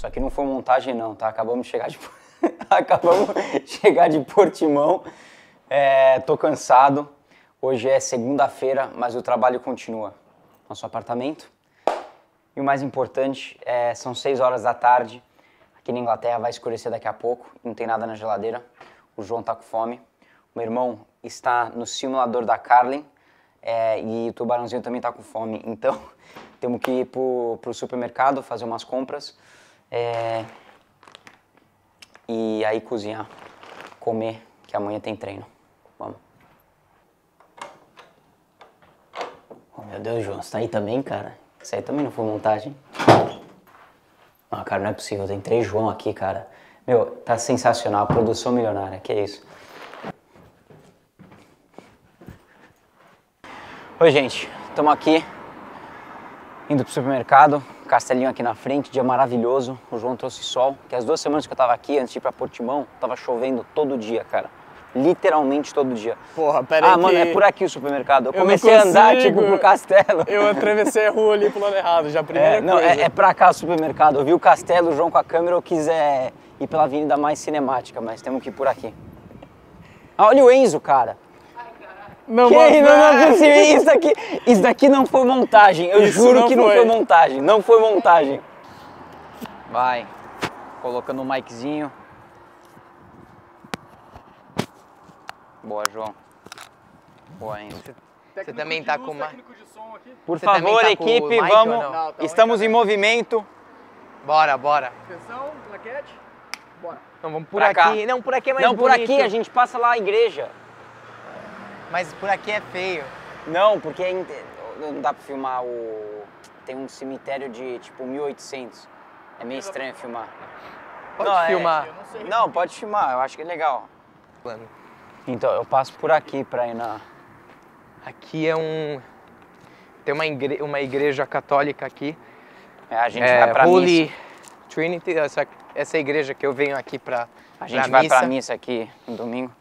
Só que não foi montagem não, tá? Acabamos de chegar de, Acabamos de chegar de Portimão. É, tô cansado. Hoje é segunda-feira, mas o trabalho continua. Nosso apartamento. E o mais importante, é, são 6 horas da tarde. Aqui na Inglaterra vai escurecer daqui a pouco. Não tem nada na geladeira. O João tá com fome. O meu irmão está no simulador da Carlin. É, e o tubarãozinho também tá com fome. Então, temos que ir pro, pro supermercado fazer umas compras. É, e aí cozinhar, comer, que amanhã tem treino. Vamos. Oh, meu Deus, João, você tá aí também, cara? Isso aí também não foi montagem? Ah, cara, não é possível, tem três João aqui, cara. Meu, tá sensacional, produção milionária, que é isso. Oi, gente, estamos aqui indo pro supermercado, castelinho aqui na frente, dia maravilhoso. O João trouxe sol, que as duas semanas que eu tava aqui, antes de ir pra Portimão, tava chovendo todo dia, cara. Literalmente todo dia. Porra, pera aí. Ah, mano, é por aqui o supermercado. Eu, eu comecei a andar, tipo, pro castelo. Eu atravessei a rua ali pro lado errado, já a primeira é, não, coisa. É, é pra cá o supermercado. Eu vi o castelo, o João com a câmera, eu quis é, ir pela avenida mais cinemática, mas temos que ir por aqui. Ah, olha o Enzo, cara. Não, que não, não, não, isso daqui, isso daqui não foi montagem. Eu isso juro não que foi. não foi montagem. Não foi montagem. Vai. Colocando o miczinho. Boa, João. Boa ainda. Você também tá com uma... Por Você favor, tá equipe, vamos. Não, tá Estamos em movimento. Bora, bora. Atenção, plaquete. Bora. Não, vamos por pra aqui. Cá. Não, por aqui é mais Não, bonito. por aqui a gente passa lá a igreja. Mas por aqui é feio. Não, porque é não dá pra filmar o... Tem um cemitério de, tipo, 1800. É meio estranho filmar. Pode não, filmar. É... Não, não, pode filmar. Eu acho que é legal. Então, eu passo por aqui pra ir na... Aqui é um... Tem uma, igre... uma igreja católica aqui. É, a gente é, vai pra Holy missa. Trinity, essa, essa igreja que eu venho aqui pra A gente pra vai missa. pra missa aqui no domingo.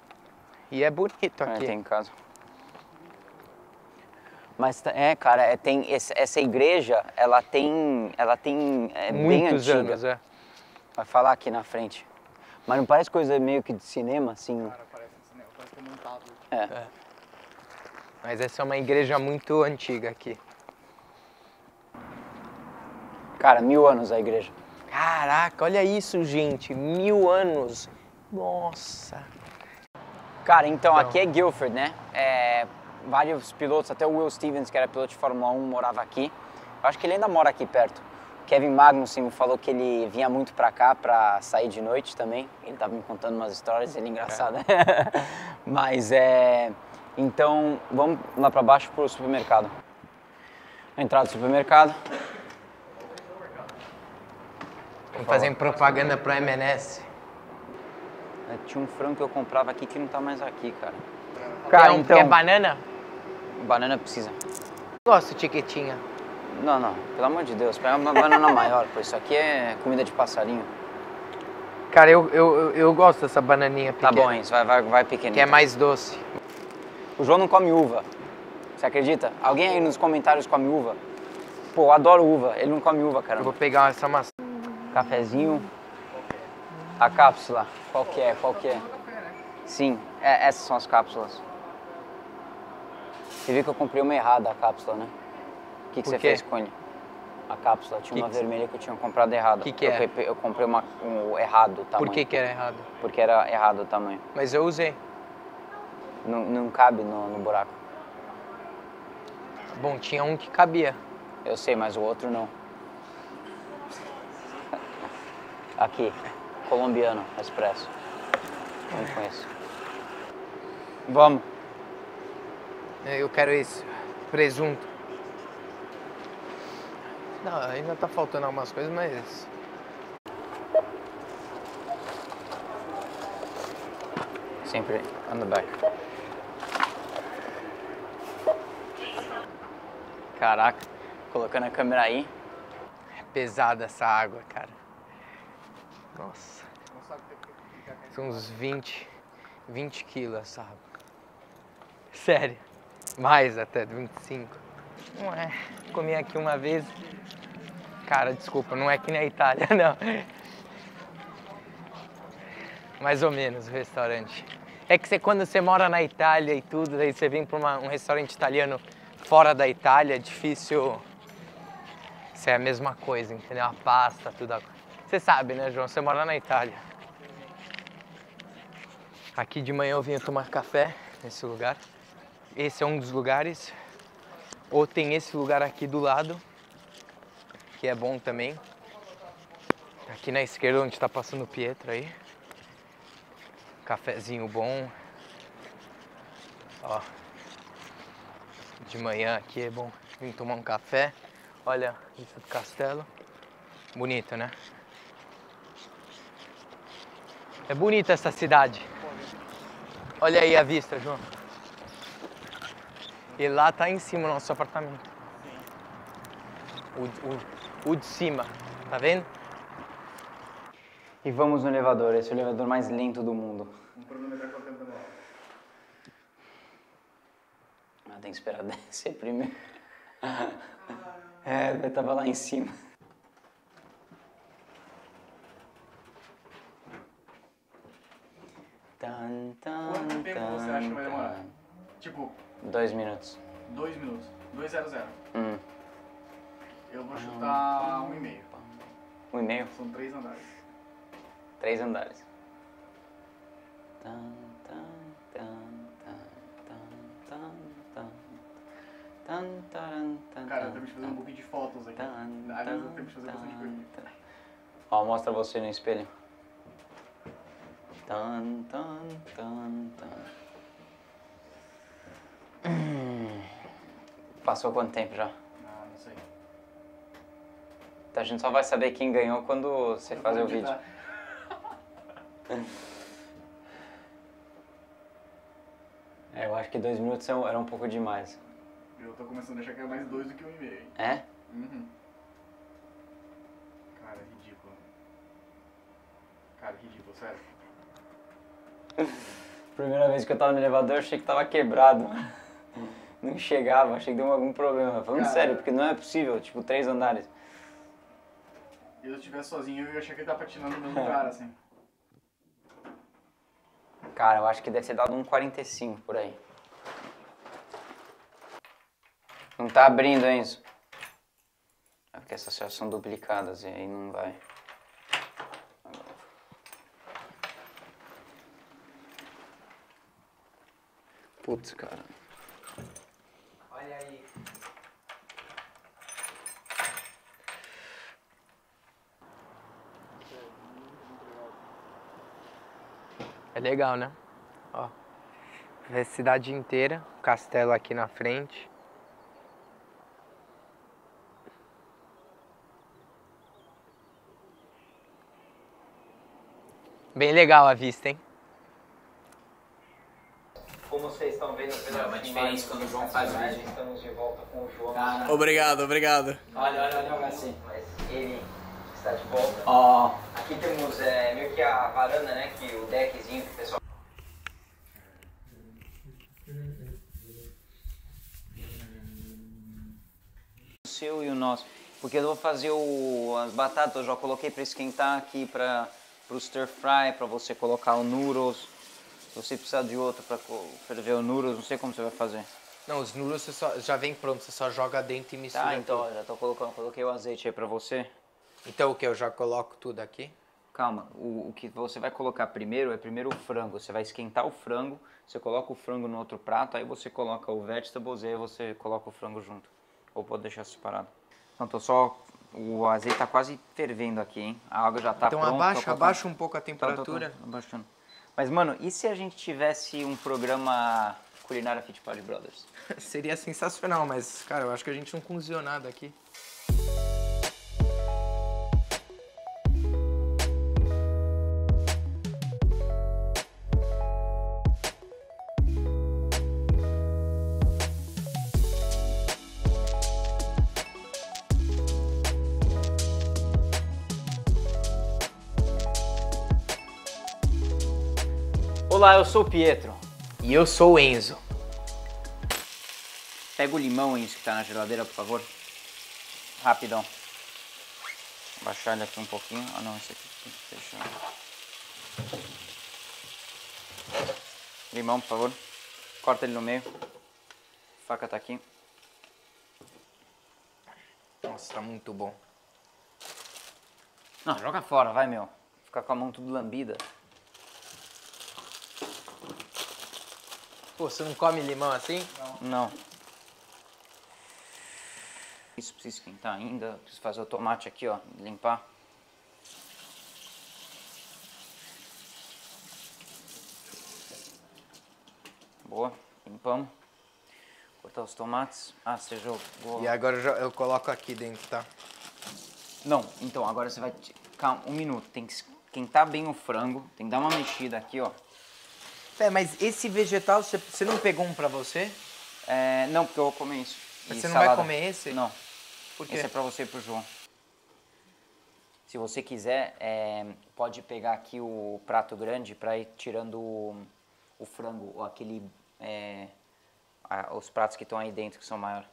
E é bonito é, aqui. É, tem em casa. Mas é, cara, é, tem essa igreja, ela tem, ela tem é, muitos bem anos, é. Vai falar aqui na frente. Mas não parece coisa meio que de cinema, assim? Cara, parece de cinema, parece que é montado. É. é. Mas essa é uma igreja muito antiga aqui. Cara, mil anos a igreja. Caraca, olha isso, gente. Mil anos. Nossa. Cara, então, então, aqui é Guilford, né? É, vários pilotos, até o Will Stevens, que era piloto de Fórmula 1, morava aqui. Eu acho que ele ainda mora aqui perto. Kevin Magnussen me falou que ele vinha muito pra cá pra sair de noite também. Ele tava me contando umas histórias, ele é engraçado. É. Mas é. Então, vamos lá pra baixo pro supermercado. A entrada do supermercado. Fazer propaganda pro MNS. É, tinha um frango que eu comprava aqui que não tá mais aqui, cara. Cara, então... Quer banana? Banana precisa. Gosto de tiquetinha. Não, não. Pelo amor de Deus. Pega uma banana maior, pô. Isso aqui é comida de passarinho. Cara, eu, eu, eu gosto dessa bananinha pequena. Tá bom, isso. Vai, vai, vai pequenininho. Que é mais doce. O João não come uva. Você acredita? Alguém aí nos comentários come uva? Pô, eu adoro uva. Ele não come uva, cara. Eu vou pegar essa maçã. Cafezinho. A cápsula. Qual que é? Qual que é? Sim, é, essas são as cápsulas. Você viu que eu comprei uma errada a cápsula, né? O que, que você fez com ele? A cápsula. Tinha que uma que vermelha que eu tinha comprado errado. O que, que eu, é? Eu comprei uma, um errado o tamanho. Por que, que era errado? Porque era errado o tamanho. Mas eu usei. Não, não cabe no, no buraco. Bom, tinha um que cabia. Eu sei, mas o outro não. Aqui, colombiano, expresso. Não conheço. Vamos. Eu quero isso. Presunto. Não, ainda tá faltando algumas coisas, mas. Sempre on the back. Caraca, colocando a câmera aí. É pesada essa água, cara. Nossa. São uns 20, 20 quilos água. Sério. Mais até, 25. Não é. Comi aqui uma vez. Cara, desculpa, não é que nem a Itália, não. Mais ou menos o restaurante. É que você, quando você mora na Itália e tudo, daí você vem para um restaurante italiano fora da Itália, é difícil ser a mesma coisa, entendeu? A pasta, tudo. Você sabe, né, João? Você mora na Itália. Aqui de manhã eu vim tomar café nesse lugar. Esse é um dos lugares. Ou tem esse lugar aqui do lado, que é bom também. Aqui na esquerda onde está passando o Pietro aí. Cafezinho bom. Ó. De manhã aqui é bom vir tomar um café. Olha, vista do castelo. Bonito, né? É bonita essa cidade. Olha aí a vista, João. E lá tá em cima o nosso apartamento. O, o, o de cima, tá vendo? E vamos no elevador. Esse é o elevador mais lento do mundo. Um cronometrar quanto tempo demora. Ah, tem que esperar descer primeiro. É, eu tava lá em cima. Tan, tan, Quanto tempo tan, você acha que vai demorar? Tipo, Dois minutos. dois minutos. 200. Hum. Eu vou chutar um e meio. Um e meio? São três andares. Três andares. Tan, tan, tan, tan, tan, Cara, temos que fazer um pouquinho de fotos aqui. Aliás, temos que fazer bastante coisa. tan. Ó, mostra você no espelho. Tan, tan, tan, tan. Passou quanto tempo já? Ah, não sei. Então a gente só vai saber quem ganhou quando você fazer o vídeo. É, eu acho que dois minutos é era um pouco demais. Eu tô começando a achar que é mais dois do que um e meio. hein? É? Uhum. Cara, ridículo. Cara, ridículo, sério. Primeira vez que eu tava no elevador, eu achei que tava quebrado. Não chegava, achei que deu algum problema. Falando Cara. sério, porque não é possível, tipo, três andares. Se eu estivesse sozinho, eu ia achar que ele tá patinando no mesmo lugar, assim. Cara, eu acho que deve ter dado um 45 por aí. Não tá abrindo, Enzo. É porque essas celas são duplicadas e aí não vai. Putz, cara. É legal, né? Ó. Vê a cidade inteira, castelo aqui na frente. Bem legal a vista, hein? Como vocês estão vendo pela É uma diferença quando o João faz vídeo. Estamos de volta com o João. Cara, Obrigado, obrigado. olha, olha, olha o HC. Mas ele está de volta. Ó, Aqui temos é, meio que a varanda, né? Que o deckzinho que o pessoal. o seu e o nosso. Porque eu vou fazer o, as batatas, eu já coloquei para esquentar aqui para o stir fry, para você colocar o noodles. Se você precisar de outro para ferver o noodles, não sei como você vai fazer. Não, os noodles você só, já vem pronto, você só joga dentro e mistura. Tá, então, tudo. já tô colocando, coloquei o azeite aí para você. Então o que? Eu já coloco tudo aqui? Calma, o, o que você vai colocar primeiro é primeiro o frango. Você vai esquentar o frango, você coloca o frango no outro prato, aí você coloca o vegetables e aí você coloca o frango junto. Ou pode deixar separado. Então, tô só. O azeite tá quase fervendo aqui, hein? A água já tá então pronta. abaixa, tô colocando- abaixa um pouco a Tá, tô- tô temperatura. abaixando. Mas, mano, e se a gente tivesse um programa Culinária Fittipaldi Brothers? Seria sensacional, mas, cara, eu acho que a gente não cozinhou nada aqui. Olá, eu sou o Pietro. E eu sou o Enzo. Pega o limão, Enzo, que tá na geladeira, por favor. Rapidão. Baixar ele aqui um pouquinho. Ah não, esse aqui tem que fechar. Limão, por favor. Corta ele no meio. A faca tá aqui. Nossa, tá muito bom. Não, joga fora, vai meu. Ficar com a mão tudo lambida. Pô, você não come limão assim? Não. Isso precisa esquentar ainda. Preciso fazer o tomate aqui, ó. Limpar. Boa. Limpamos. Cortar os tomates. Ah, você jogou. E agora eu, jo- eu coloco aqui dentro, tá? Não, então agora você vai. Calma, um minuto. Tem que esquentar bem o frango. Tem que dar uma mexida aqui, ó. É, mas esse vegetal, você, não pegou um pra você? É, não, porque eu vou comer isso. Mas E você não vai comer esse? Não. Por quê? Esse é pra você e pro João. Se você quiser, é, pode pegar aqui o prato grande pra ir tirando o, o frango, ou aquele. é, a- os pratos que estão aí dentro, que são maiores.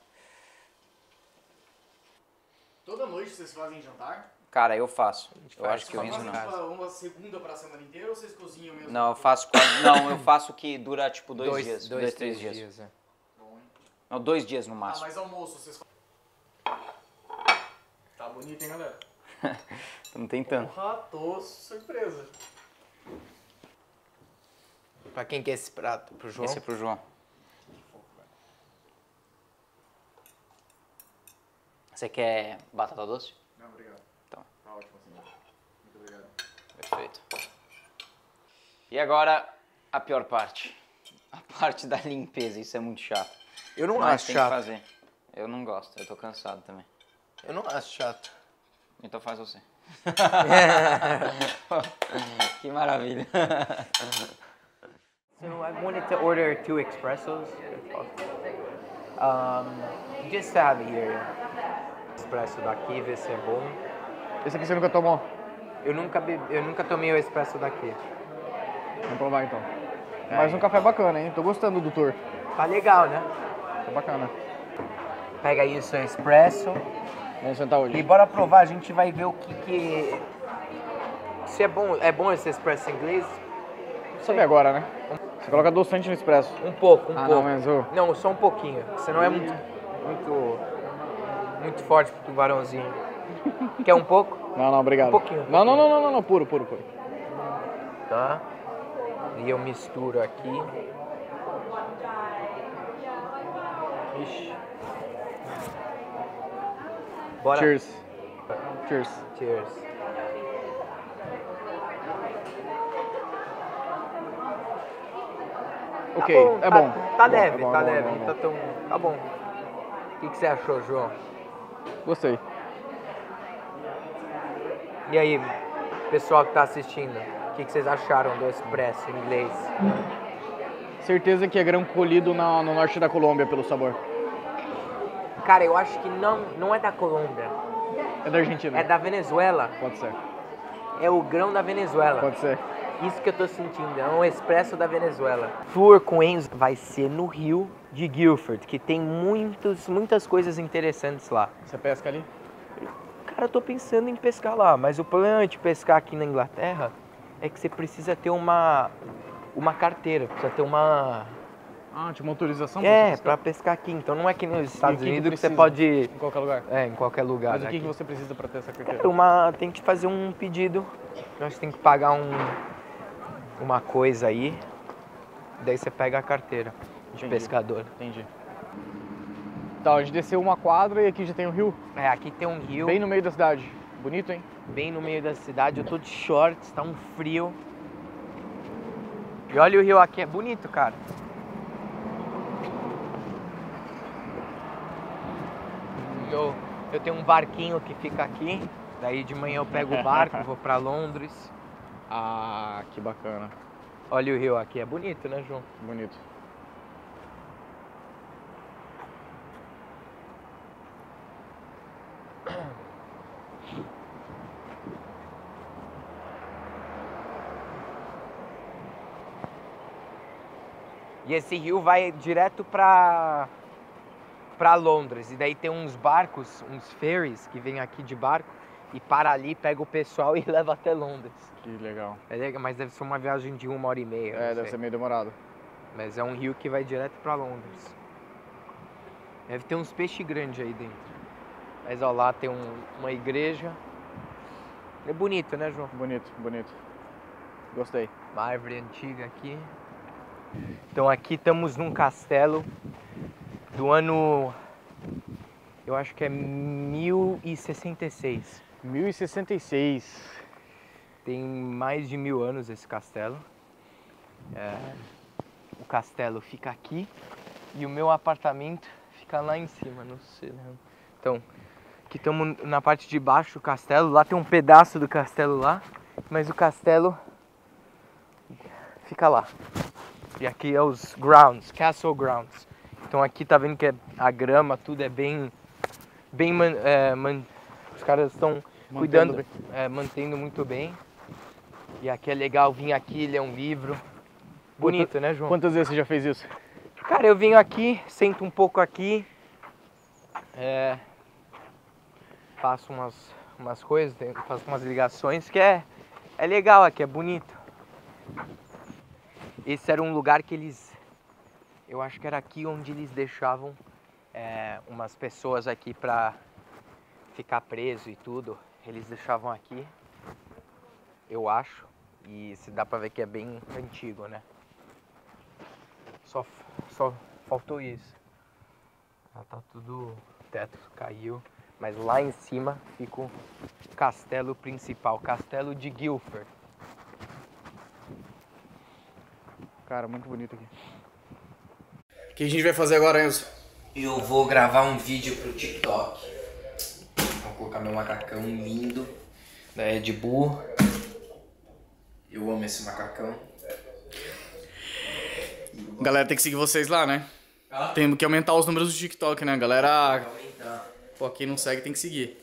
Toda noite vocês fazem jantar? Cara, eu faço. Eu faz acho que o Enzo não. Uma, uma segunda pra semana inteira ou vocês cozinham mesmo? Não, eu faço quase. Não, eu faço que dura tipo dois, dias. Dois, três dias. é. Bom, hein? Não, dois dias no Ah, máximo. mas almoço vocês Tá bonito, hein, galera? Estamos tentando. Porra, tô surpresa. Pra quem que é esse prato? Pro João? Esse é pro João. Você quer batata doce? Não, obrigado. Ótimo assim. Muito obrigado. Perfeito. E agora, a pior parte. A parte da limpeza. Isso é muito chato. Eu não Mas acho tem chato. que fazer. Eu não gosto, eu tô cansado também. Eu não acho chato. Então faz você. que maravilha. So I wanted to order two espressos, if possible. Um, just to have here. Espresso daqui, ver se é bom. Esse aqui você nunca tomou? Eu nunca, bebi, eu nunca tomei o espresso daqui. Vamos provar então. Mais um café bacana, hein? Tô gostando do tour. Tá legal, né? Tá bacana. Pega aí o seu espresso Vamos sentar e hoje. bora provar. A gente vai ver o que que... Se é bom, é bom esse espresso inglês? Não sei. Sabe agora, né? Você coloca adoçante no expresso. Um pouco, um Ah, pouco. não, Enzo. Não, só um pouquinho. Senão é muito, muito, muito forte pro tubarãozinho. Quer um pouco? Não, não, obrigado. Um pouquinho, um Não, não, não, não, não, não, puro, puro, puro. Tá? E eu misturo aqui. Ixi. Bora. Cheers. Cheers. Cheers. Ok, bom, é tá- bom. Tá Bom, leve, é bom, tá bom, leve. Não é tá bom. tão. Tá bom. O que, que você achou, João? Gostei. E aí, pessoal que tá assistindo, o que, que vocês acharam do expresso inglês? Certeza que é grão colhido na- no norte da Colômbia pelo sabor. Cara, eu acho que não, não é da Colômbia, É da Argentina. é da Venezuela. Pode ser. É o grão da Venezuela. Pode ser. Isso que eu tô sentindo, é um expresso da Venezuela. Tour com Enzo vai ser no rio de Guilford, que tem muitos, muitas coisas interessantes lá. Você pesca ali? Cara, eu tô pensando em pescar lá, mas o problema de pescar aqui na Inglaterra é que você precisa ter uma, uma carteira, precisa ter uma... Ah, tinha uma autorização É, pescar? pra pescar aqui. Então não é que nos Estados que que Unidos que você precisa? pode... Em qualquer lugar. É, em qualquer lugar. Mas o que, que você precisa pra ter essa carteira? Cara, uma, tem que fazer um pedido. Nós tem que pagar um, uma coisa aí. Daí você pega a carteira de Entendi. pescador. Entendi. Tá, a gente desceu uma quadra e aqui já tem o rio. É, aqui tem um rio Bem bem, no meio da cidade. Bonito, hein? no meio da cidade. Eu tô de shorts, tá um frio. E olha o rio aqui, é bonito, cara. Eu, eu tenho um barquinho que fica aqui. Daí de manhã eu pego o barco, vou pra Londres. Ah, que bacana. Olha o rio aqui, é bonito, né, João? Bonito. E esse rio vai direto pra, pra Londres. E daí tem uns barcos, uns ferries que vêm aqui de barco e para ali, pega o pessoal e leva até Londres. Que legal. É legal, mas deve ser uma viagem de uma hora e meia. É, deve sei. ser meio demorado. Mas é um rio que vai direto pra Londres. Deve ter uns peixes grandes aí dentro. Mas ó, lá tem um- uma igreja. É bonito, né, João? Bonito, bonito. Gostei. Uma árvore antiga aqui. Então aqui estamos num castelo do ano. Eu acho que é 1066. 1066. Tem mais de mil anos esse castelo. É, o castelo fica aqui e o meu apartamento fica lá em cima, não sei. Então, aqui estamos na parte de baixo do castelo. Lá tem um pedaço do castelo lá, mas o castelo fica lá. E aqui é os grounds, castle grounds. Então aqui tá vendo que é a grama, tudo é bem, bem man- é, man- os caras estão cuidando, é, mantendo muito bem. E aqui é legal vir aqui, ler um livro. Bonito, né, João? Quantas vezes você já fez isso? Cara, eu venho aqui, sento um pouco aqui, é, faço umas, umas coisas, faço umas ligações, que é, é legal aqui, é bonito. Esse era um lugar que eles, eu acho que era aqui onde eles deixavam é, umas pessoas aqui pra ficar preso e tudo. Eles deixavam aqui, eu acho, e se dá pra ver que é bem antigo, né? Só, só faltou isso. Já tá tudo. O teto caiu. Mas lá em cima fica o castelo principal, castelo de Guilford. Cara, muito bonito aqui. O que a gente vai fazer agora, Enzo? Eu vou gravar um vídeo pro TikTok. Vou colocar meu macacão lindo da Red Bull. Eu amo esse macacão. Galera, tem que seguir vocês lá, né? Ah. Temos que aumentar os números do TikTok, né? Galera, aumentar. pô, quem não segue tem que seguir.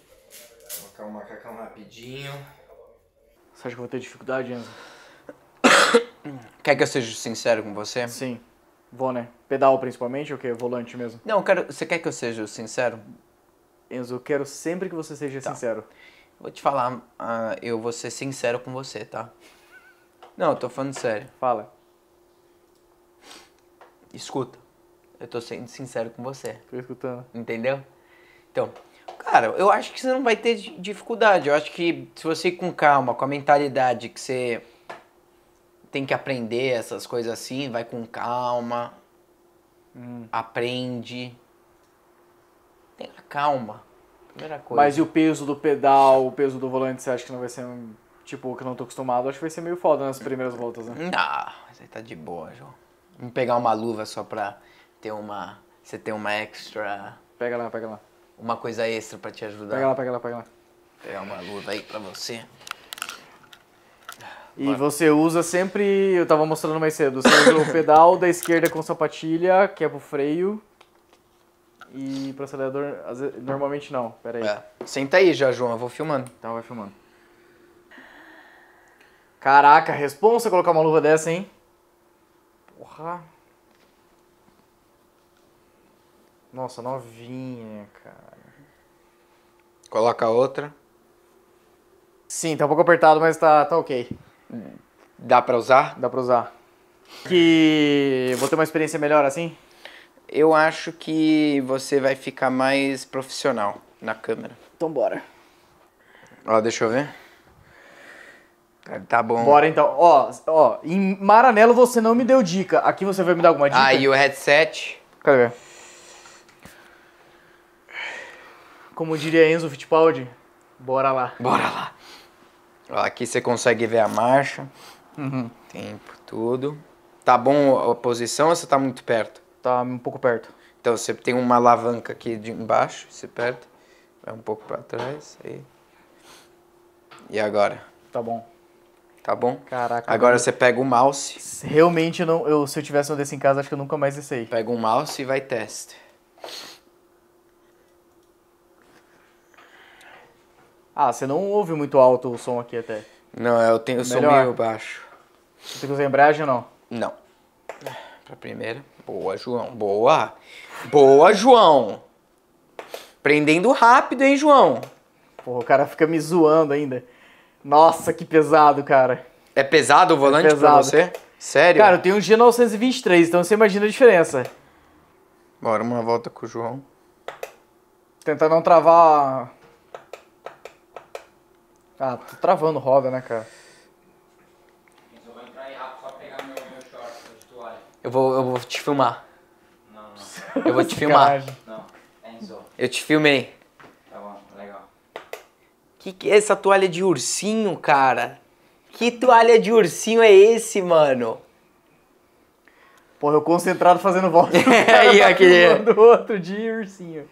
Vou colocar o macacão rapidinho. Você acha que eu vou ter dificuldade, Enzo? Quer que eu seja sincero com você? Sim. Vou, né? Pedal principalmente ou o quê? Volante mesmo? Não, eu quero. Você quer que eu seja sincero? Enzo, eu quero sempre que você seja sincero. Vou te falar, ah, eu vou ser sincero com você, tá? Não, eu tô falando sério. Fala. Escuta, eu tô sendo sincero com você, Tô escutando. entendeu? Então, cara, eu acho que você não vai ter di- dificuldade. Eu acho que se você ir com calma, com a mentalidade que você tem que aprender essas coisas assim, vai com calma, aprende. Tenha calma. Primeira coisa. Mas e o peso do pedal, o peso do volante, você acha que não vai ser, um, tipo, que eu não tô acostumado? Acho que vai ser meio foda nas primeiras voltas, né? Não, você tá de boa, João. Vamos pegar uma luva só pra ter uma. Você ter uma extra. Pega lá, pega lá. Uma coisa extra pra te ajudar. Pega lá, pega lá, pega lá. Pegar uma luva aí pra você. E você usa sempre, eu tava mostrando mais cedo, você usa o pedal da esquerda com sapatilha, que é pro freio. E pro acelerador, normalmente não. Pera aí. É. Senta aí já, João, eu vou filmando. Então vai filmando. Caraca, responsa colocar uma luva dessa, hein? Porra. Nossa, novinha, cara. Coloca outra. Sim, tá um pouco apertado, mas tá, tá ok. Dá pra usar? Dá pra usar. Que vou ter uma experiência melhor assim? Eu acho que você vai ficar mais profissional na câmera. Então bora. Ó, deixa eu ver. Tá bom. Bora então. Ó, ó, em Maranello você não me deu dica. Aqui você vai me dar alguma dica? Ah, e o headset? Cadê? Como diria Enzo Fittipaldi, bora lá. Bora lá. Aqui você consegue ver a marcha, Uhum. tempo, tudo. Tá bom a posição ou você tá muito perto? Tá um pouco perto. Então você tem uma alavanca aqui de embaixo, você aperta, vai um pouco pra trás, aí. E agora? Tá bom. Tá bom? Caraca. Agora você pega o mouse, Realmente, não, eu, se eu tivesse um desse em casa, acho que eu nunca mais desci. pega o mouse e vai teste. Ah, você não ouve muito alto o som aqui até. Não, eu tenho sou Melhor. meio baixo. Você tem que usar embreagem ou não? Não. Pra primeira. Boa, João. Boa. Boa, João. Prendendo rápido, hein, João? Porra, o cara fica me zoando ainda. Nossa, que pesado, cara. É pesado o volante pra pesado. você? Sério? Cara, eu tenho um G923, então você imagina a diferença. Bora uma volta com o João. Tentar não travar. Ah, tô travando roda, né, cara? Eu vou entrar aí rápido só pegar meu, meu short de toalha. Eu vou, te filmar. Não, não, Eu vou te filmar. Não. Enzo. Eu te filmei. Tá bom, legal. Que que é essa toalha de ursinho, cara? Que toalha de ursinho é esse, mano? Porra, eu concentrado fazendo volta. É, e aquele- Do outro dia, ursinho.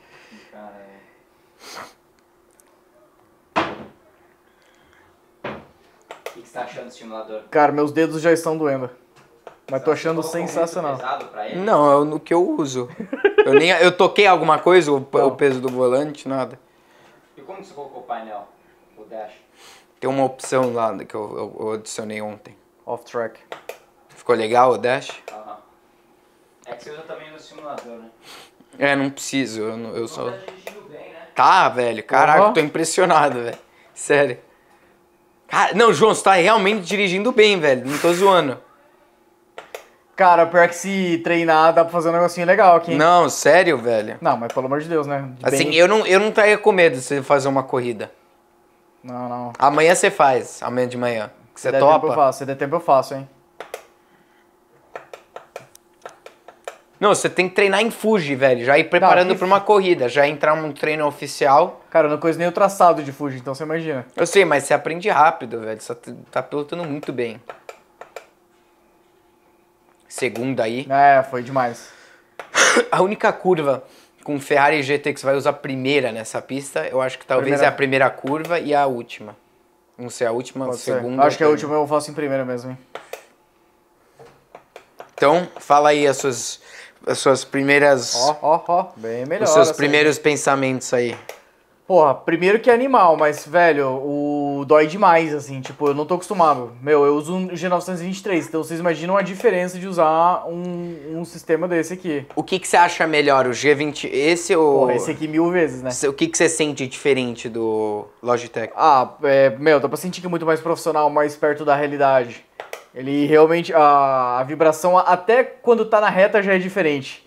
Cara, é... O que, que você tá achando do simulador? Cara, meus dedos já estão doendo. Mas tô achando sensacional. pesado pra ele? Não, é o no que eu uso. Eu, nem, eu toquei alguma coisa, o, o peso do volante, nada. E como que você colocou o painel? O dash? Tem uma opção lá que eu, eu- eu adicionei ontem. Off track. Ficou legal o dash? Aham. É que você usa também no simulador, né? É, não preciso, eu, eu só... Tá bem, né? Tá, velho, caraca, Aham. tô impressionado, velho. Sério. Cara, não, João, você tá realmente dirigindo bem, velho, não tô zoando. Cara, pior que se treinar, dá pra fazer um negocinho legal aqui. hein? Não, sério, velho. Não, mas pelo amor de Deus, né? De Assim, bem- eu não, eu não estaria com medo de você fazer uma corrida. Não, não. Amanhã você faz, amanhã de manhã. Se Você der tempo eu topa? faço, se der tempo eu faço, hein? Não, você tem que treinar em Fuji, velho. Já ir preparando pra uma corrida. Já entrar num treino oficial. Cara, eu não conheço nem o traçado de Fuji, então você imagina. Eu sei, mas você aprende rápido, velho. Você tá- tá pilotando muito bem. Segunda aí. É, foi demais. A única curva com Ferrari GT que você vai usar primeira nessa pista, eu acho que talvez Primeira. é a primeira curva e a última. Não sei, a última, Pode segunda. Acho que a última eu faço em primeira mesmo, hein? Então, fala aí as suas, as suas primeiras. Ó, ó, ó. Bem melhor. os seus aí. primeiros pensamentos aí. Porra, primeiro que é animal, mas, velho, o dói demais, assim, tipo, eu não tô acostumado. Meu, eu uso um G923, então vocês imaginam a diferença de usar um, um sistema desse aqui. O que, que você acha melhor, o G20? Esse ou. Porra, esse aqui mil vezes, né? O que, que você sente diferente do Logitech? Ah, é, meu, dá pra sentir que é muito mais profissional, mais perto da realidade. Ele realmente, a, a vibração, até quando tá na reta, já é diferente.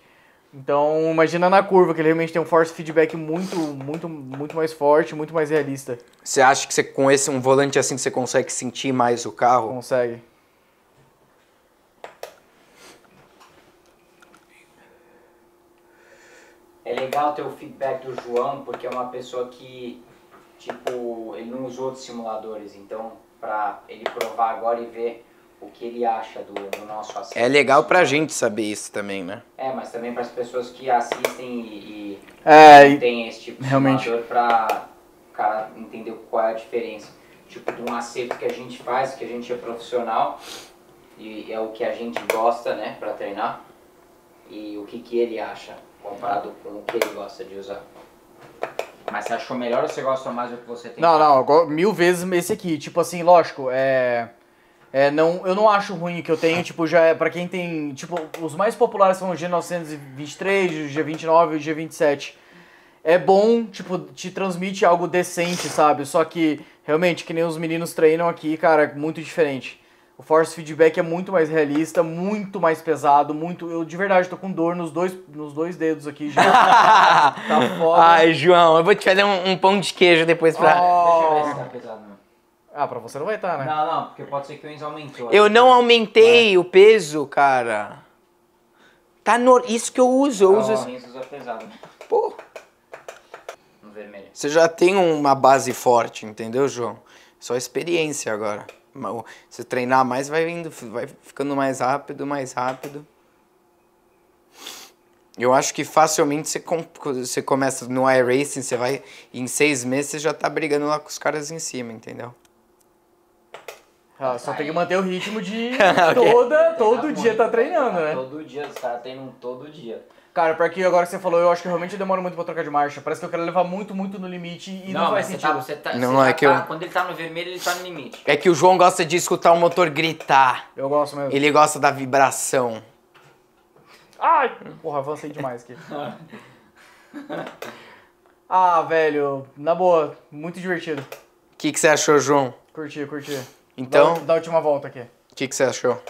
Então, imagina na curva, que ele realmente tem um force feedback muito, muito, muito mais forte, muito mais realista. Você acha que você, com esse um volante assim você consegue sentir mais o carro? Consegue. É legal ter o feedback do João, porque é uma pessoa que, tipo, ele não usou outros simuladores, então, pra ele provar agora e ver o que ele acha do, do nosso acesso. É legal pra gente saber isso também, né? É, mas também para as pessoas que assistem e, e É, e- tem esse tipo de realmente. simulador pra o cara entender qual é a diferença. Tipo, de um acerto que a gente faz, que a gente é profissional e é o que a gente gosta, né, pra treinar. E o que, que ele acha comparado com o que ele gosta de usar. Mas você achou melhor ou você gosta mais do que você tem? Não, não, mil vezes esse aqui. Tipo assim, lógico, é. É, não, eu não acho ruim o que eu tenho, tipo, já é pra quem tem, tipo, os mais populares são o G923, o G29 e o G27. É bom, tipo, te transmite algo decente, sabe? Só que, realmente, que nem os meninos treinam aqui, cara, é muito diferente. O force feedback é muito mais realista, muito mais pesado, muito... Eu, de verdade, tô com dor nos dois, nos dois dedos aqui já. tá foda. Ai, João, eu vou te fazer um, um pão de queijo depois pra. Deixa eu ver se Oh. tá pesado. Ah, pra você não vai estar, né? Não, não, porque pode ser que o Enzo aumentou. Eu não aumentei o peso, cara. Tá no... Isso que eu uso, eu uso. O Enzo usa pesado. Pô, No vermelho. você já tem uma base forte, entendeu, João? Só experiência agora. Se treinar mais, vai indo, vai ficando mais rápido, mais rápido. Eu acho que facilmente você, com- você começa no iRacing, você vai. Em seis meses você já tá brigando lá com os caras em cima, entendeu? Ah, só tem que manter o ritmo de toda, todo dia tá treinando, né? Todo dia, os caras treinam todo dia. Cara, porque agora que você falou, eu acho que realmente demora muito pra trocar de marcha. Parece que eu quero levar muito, muito no limite e não, faz mas você sentido. tá, você tá, Não, você é que tá- eu- Quando ele tá no vermelho, ele tá no limite. É que o João gosta de escutar o motor gritar. Eu gosto mesmo. Ele gosta da vibração. Ai! Porra, avancei demais aqui. Ah, velho, na boa, muito divertido. O que, que você achou, João? Curti, curti. Então- Dá, dá a última volta aqui. O que, que você achou?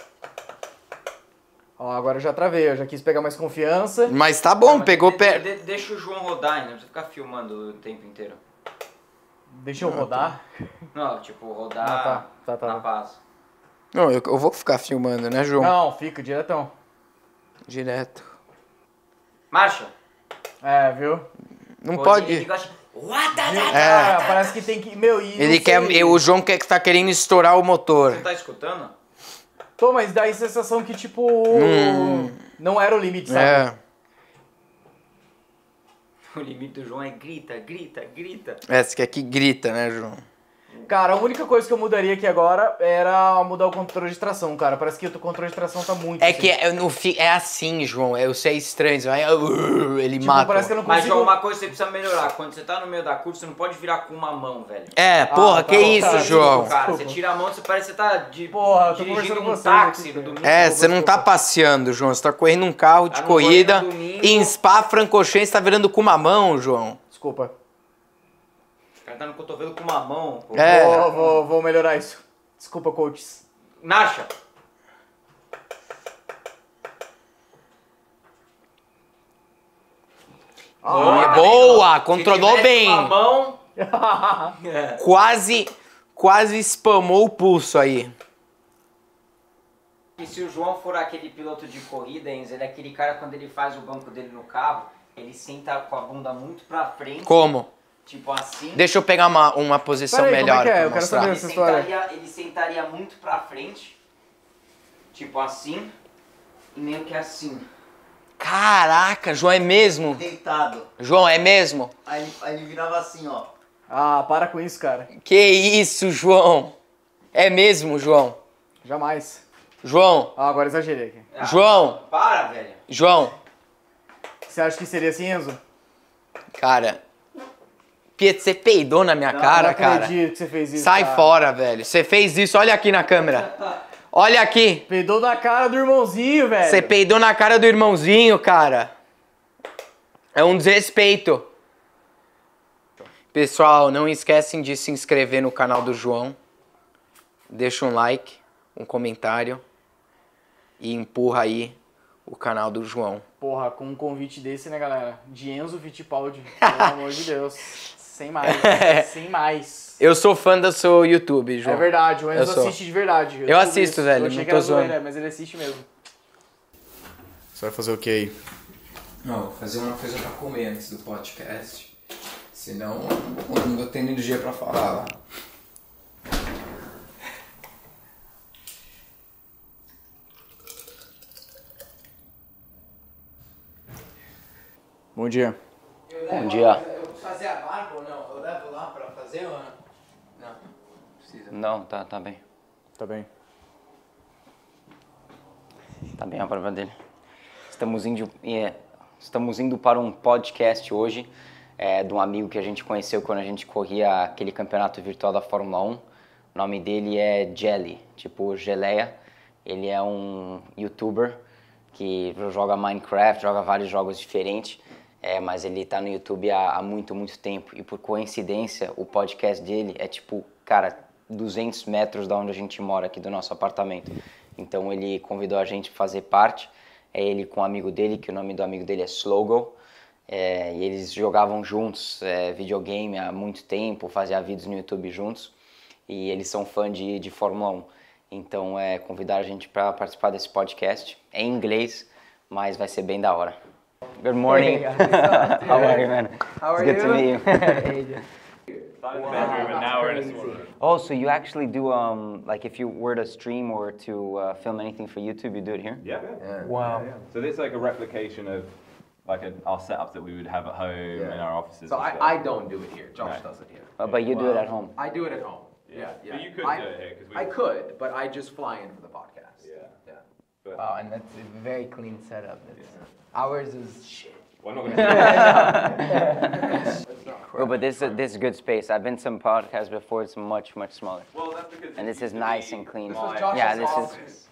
Ó, agora eu já travei, eu já quis pegar mais confiança. Mas tá bom, pegou pé. deixa o João rodar, ainda não precisa ficar filmando o tempo inteiro. Deixa eu rodar. Não, tipo, rodar Ah, tá, tá, tá. na paz. Não, eu, eu vou ficar filmando, né, João? Não, fica diretão. Direto. Marcha! É, viu? Não pode. Cara, parece que tem que. Meu, e. É. Ele quer. O João quer que tá querendo estourar o motor. Você tá escutando? Tô, mas dá a sensação que, tipo. Não era o limite, sabe? É. O limite do João é grita, grita, grita. É, você quer que grita, né, João? Cara, a única coisa que eu mudaria aqui agora era mudar o controle de tração, cara. Parece que o controle de tração tá muito. É assim. que é, no fi- é assim, João. É, você é estranho. Você vai. Ele Tipo, mata. parece que eu não Mas, consigo. João, uma coisa que você precisa melhorar. Quando você tá no meio da curva, você não pode virar com uma mão, velho. É, porra, Ah, que tá, isso, tá, João? Cara, Desculpa. você tira a mão, você parece que você tá de, Porra, eu tô dirigindo um táxi no domingo. É, você não tá passeando, João. Você tá correndo um carro de Tá no corrida. E em Spa Francorchamps você tá virando com uma mão, João. Desculpa. Cara tá no cotovelo com uma mão. pô. É. Vou, vou, vou melhorar isso. Desculpa, coaches. Marcha! Boa! Controlou Se tivesse bem. Uma mão. É. Quase. Quase spamou o pulso aí. E se o João for aquele piloto de corrida, Enzo, ele é aquele cara quando ele faz o banco dele no carro, ele senta com a bunda muito pra frente, Como? Tipo assim. Deixa eu pegar uma, uma posição Peraí, como é melhor que é? pra Eu quero mostrar. saber. ele, essa história. sentaria, ele sentaria muito pra frente, tipo assim, e meio que assim, Caraca, João, é mesmo? deitado. João, é mesmo? Aí, ele- aí ele virava assim, ó. Ah, para com isso, cara. Que isso, João? É mesmo, João? Jamais. João, Ah, agora exagerei aqui. Ah, João, Para, velho. João, Você acha que seria assim, Enzo? cara. Pietro, você peidou na minha cara, não cara. acredito que você fez isso. Sai cara. fora, velho. Você fez isso, olha aqui na câmera. Olha aqui. Peidou na cara do irmãozinho, velho. Você peidou na cara do irmãozinho, cara. É um desrespeito. Pessoal, não esquecem de se inscrever no canal do João. Deixa um like, um comentário e empurra aí o canal do João. Porra, com um convite desse, né, galera? De Enzo Fittipaldi. Pelo amor de Deus. Sem mais. Sem mais. Eu sou fã do seu YouTube, João. É verdade, o Eu Enzo assiste de verdade. Eu soube assisto, velho, Eu achei não que tô era zoeira, zoando. mas ele assiste mesmo. Você vai fazer o que aí? Não, vou fazer uma coisa pra comer antes do podcast. Senão eu não vou ter energia pra falar lá. Bom dia. Bom dia. Fazer a barba ou não? Eu levo lá pra fazer ou não? Não, precisa. Não, tá, tá bem. Tá bem. Tá bem a prova dele. Estamos indo, é, estamos indo para um podcast hoje é, de um amigo que a gente conheceu quando a gente corria aquele campeonato virtual da Fórmula 1. O nome dele é Jelly, tipo geleia. Ele é um youtuber que joga Minecraft, joga vários jogos diferentes, é, mas ele tá no YouTube há, há muito, muito tempo. E por coincidência, o podcast dele é tipo, cara, 200 metros da onde a gente mora aqui do nosso apartamento. Então ele convidou a gente para fazer parte. É ele com um amigo dele, que o nome do amigo dele é Slogo. É, e eles jogavam juntos é, videogame há muito tempo, faziam vídeos no YouTube juntos. E eles são fã de, de Fórmula 1. Então é convidar a gente para participar desse podcast. É em inglês, mas vai ser bem da hora. Good morning. How are you, man? How are It's good to meet you. bedroom, and now we're in a swimming room. Oh, so you actually do um like if you were to stream or to uh, film anything for YouTube, you do it here? Yeah. Wow. So this is like a replication of like a, our setups that we would have at home in our offices. So I. I don't do it here. Josh Right. does it here. Uh, but you do it at home. I do it at home. Yeah, yeah. But you could I, do it here, 'cause we- I could, but I just fly in for the podcast. Yeah. Yeah. Wow, and that's a very clean setup. It's, Ours is shit. Well, not gonna. Oh, but this is this is good space. I've been to some podcasts before. It's much much smaller, well, that's because. and this is nice and clean. my- Yeah, this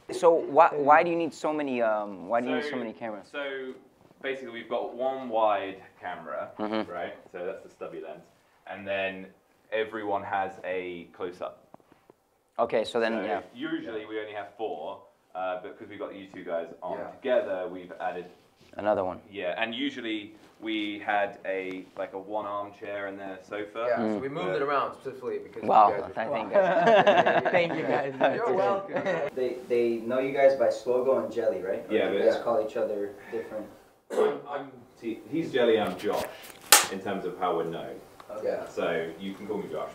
is. So why why do you need so many um why do you need so many cameras? So basically we've got one wide camera, Mhm. right? So that's the stubby lens, and then everyone has a close up. Okay, so then, so yeah. usually we only have four, uh, but because we've got you two guys on Yeah. together, we've added Another one. yeah, and usually we had a like a one armchair and then a sofa. Yeah, so we moved it around specifically because Wow, you guys I are think. Thank you guys. You're welcome. They, they know you guys by Slogo and Jelly, right? Yeah, you but- guys call each other different. I'm see, he's Jelly, I'm Josh, in terms of how we're known. Yeah. So you can call me Josh.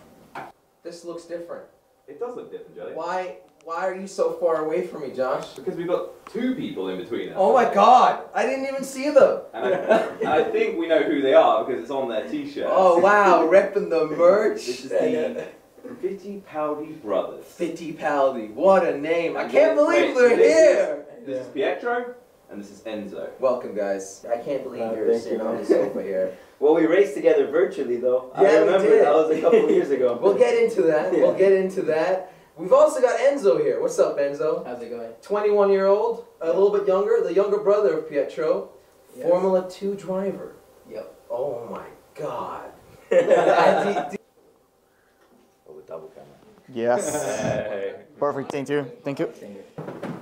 This looks different. It does look different, Jelly. Why why are you so far away from me, Josh? Because we've got two people in between us. Oh my god! I didn't even see them! And I, and I think we know who they are because it's on their t-shirt. Oh wow, repping the merch. This is the Fitty Powdy Brothers. Fitty Paldy. What a name. I can't believe wait, they're this is- here. This is Pietro, and this is Enzo. Welcome guys. I can't believe Uh, you're sitting you. on the sofa here. Well, we raced together virtually, though. Yeah, I remember did. that was a couple years ago. We'll get into that. Yeah. We'll get into that. We've also got Enzo here. What's up, Enzo? How's it going? 21 year old, a little bit younger, the younger brother of Pietro, Yes. Formula 2 driver. Yep. Oh my god. Oh, the double camera. Yes. Hey. Perfect. Thank you. Thank you.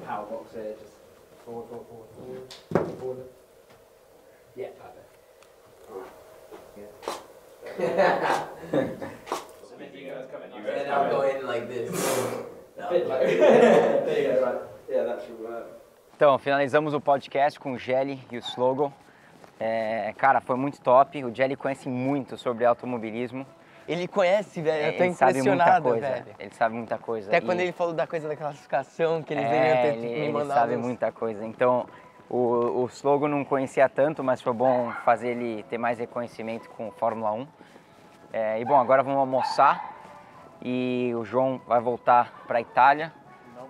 Power box there, just forward, forward, forward, forward, forward. Yeah, perfect. And then I'll go in like this. Então, finalizamos o podcast com o Jelly e o Slogo. É, cara, foi muito top. O Jelly conhece muito sobre automobilismo. Ele conhece, velho. Eu tô ele sabe muita impressionado, coisa. velho. Ele sabe muita coisa. Até E- quando ele falou da coisa da classificação, que eles é, iriam ter ele, me ele mandado. sabe uns- muita coisa. Então, o, o Slogo não conhecia tanto, mas foi bom fazer ele ter mais reconhecimento com Fórmula 1. É, e bom, agora vamos almoçar e o João vai voltar para a Itália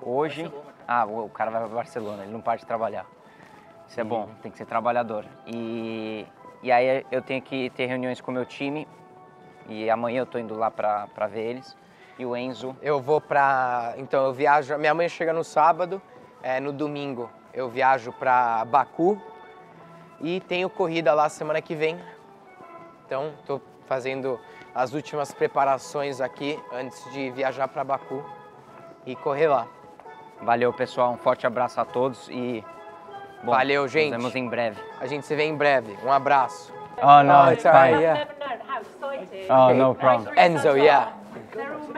hoje. Ah, o, cara vai para Barcelona, ele não para de trabalhar. Isso é bom, tem que ser trabalhador. E, e aí eu tenho que ter reuniões com o meu time e amanhã eu tô indo lá para ver eles. E o Enzo Eu vou pra. Então, eu viajo. Minha mãe chega no sábado, é, no domingo eu viajo pra Baku e tenho corrida lá semana que vem. Então, tô fazendo as últimas preparações aqui antes de viajar pra Baku e correr lá. Valeu, pessoal. Um forte abraço a todos e. bom, Valeu, gente. Nos vemos em breve. A gente se vê em breve. Um abraço. Oh, no, Oh, it's fine. yeah. how excited. Oh, no problem. Enzo, yeah.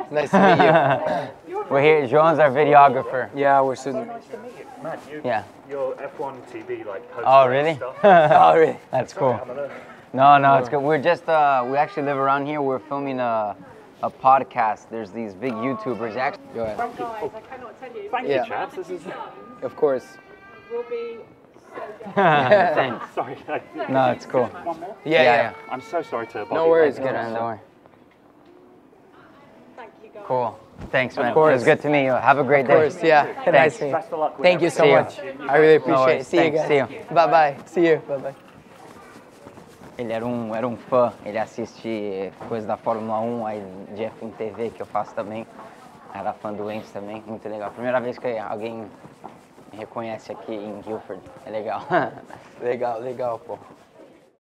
Nice to meet you. We're here. Joan's our videographer. Yeah, we're soon. Man, you, Yeah. your F1 TV like host Oh, really? stuff. Oh, really? That's Sorry, cool. I'm alone. No, no, it's good. We're just, uh, we actually live around here. We're filming a, a podcast. There's these big YouTubers. Actually, Go ahead. Guys, I cannot tell you. Thank Yeah. you, chaps. This is Of course. Will be so jealous. thanks. sorry. No, it's cool. One more. Yeah, yeah. I'm so sorry to bother No you. worries, It's good, man. Don't worry. Thank you guys. Cool. Thanks, man. It course. was good to meet you. Have a great Of day. course, yeah. Nice meet you. Best of luck Thank you so See you. much. I really appreciate worries. it. See you Thanks. guys. See you. Bye bye. See you. Bye bye. Ele era um, era um fã, ele assiste coisas da Fórmula 1, aí de F1 TV que eu faço também. Era fã do Enzo também, muito legal. Primeira vez que alguém me reconhece aqui em Guilford, é legal. Legal, legal, pô.